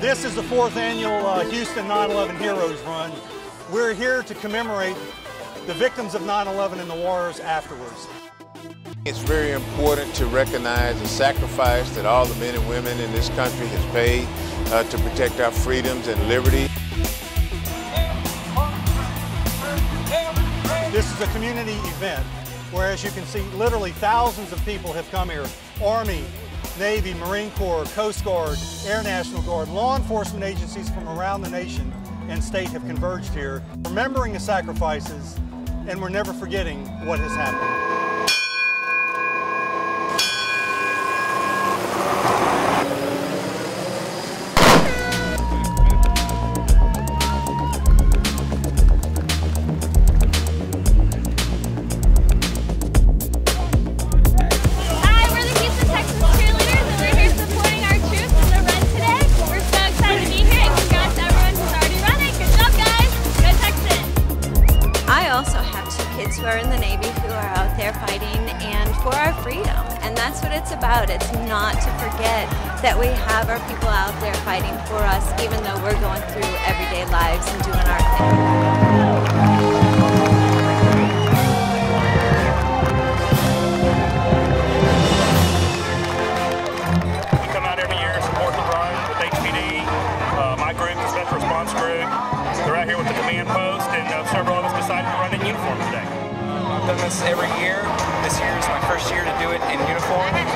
This is the fourth annual uh, Houston 9-11 Heroes Run. We're here to commemorate the victims of 9-11 and the wars afterwards. It's very important to recognize the sacrifice that all the men and women in this country has paid uh, to protect our freedoms and liberty. This is a community event where, as you can see, literally thousands of people have come here. Army, Navy, Marine Corps, Coast Guard, Air National Guard, law enforcement agencies from around the nation and state have converged here, remembering the sacrifices, and we're never forgetting what has happened. Also have two kids who are in the Navy who are out there fighting and for our freedom. And that's what it's about. It's not to forget that we have our people out there fighting for us, even though we're going through everyday lives and doing our thing. Here with the command post, and uh, several of us decided to run in uniform today. I've done this every year. This year is my first year to do it in uniform.